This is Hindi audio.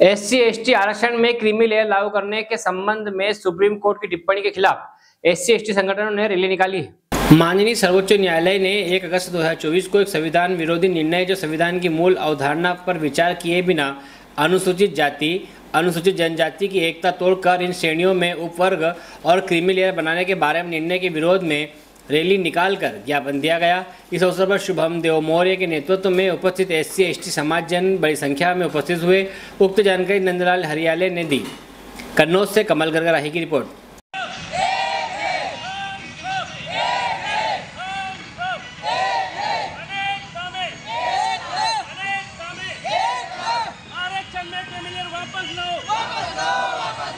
एस सी आरक्षण में क्रीमी लेयर लागू करने के संबंध में सुप्रीम कोर्ट की टिप्पणी के खिलाफ एस सी संगठनों ने रैली निकाली माननीय सर्वोच्च न्यायालय ने 1 अगस्त 2024 को एक संविधान विरोधी निर्णय, जो संविधान की मूल अवधारणा पर विचार किए बिना अनुसूचित जाति, अनुसूचित जनजाति की एकता तोड़कर इन श्रेणियों में उपवर्ग और क्रीमी लेयर बनाने के बारे में निर्णय के विरोध में रैली निकालकर ज्ञापन दिया गया। इस अवसर पर शुभम देव मौर्य के नेतृत्व में उपस्थित एस सी एस टी समाज जन बड़ी संख्या में उपस्थित हुए। उक्त जानकारी नंदलाल हरियाले ने दी। कन्नौज से कमल गर्गर राही की रिपोर्ट। वापस वापस वापस